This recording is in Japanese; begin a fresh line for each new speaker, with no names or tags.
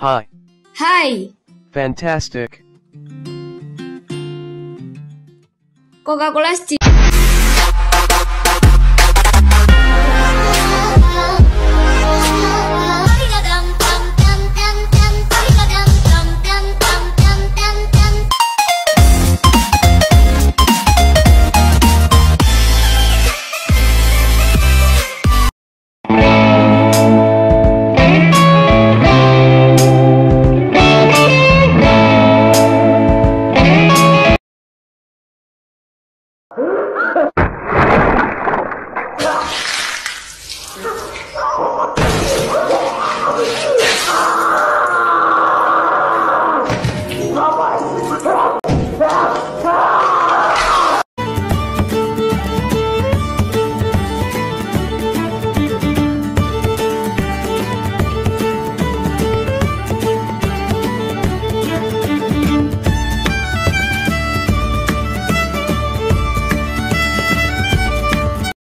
Hi.
Hi.
Fantastic.
Coca-Cola Steve.